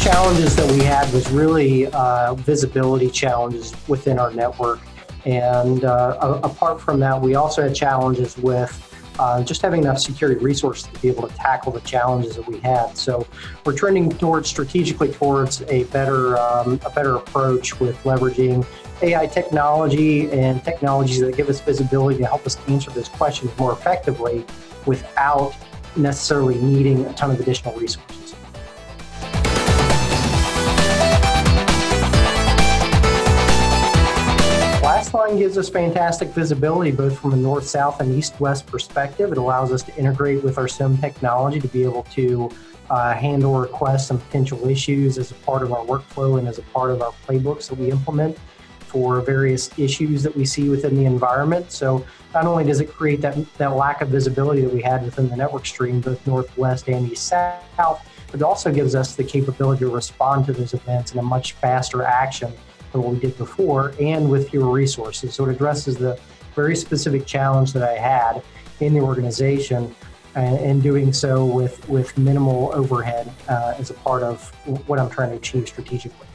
challenges that we had was really uh, visibility challenges within our network. And uh, apart from that, we also had challenges with uh, just having enough security resources to be able to tackle the challenges that we had. So we're trending towards strategically towards a better um, a better approach with leveraging AI technology and technologies that give us visibility to help us answer those questions more effectively without necessarily needing a ton of additional resources. Gives us fantastic visibility both from a north, south, and east west perspective. It allows us to integrate with our SIEM technology to be able to uh, handle requests and potential issues as a part of our workflow and as a part of our playbooks that we implement for various issues that we see within the environment. So not only does it create that, that lack of visibility that we had within the network stream, both northwest and east south, but it also gives us the capability to respond to those events in a much faster action than what we did before and with fewer resources. So it addresses the very specific challenge that I had in the organization and, and doing so with, with minimal overhead uh, as a part of what I'm trying to achieve strategically.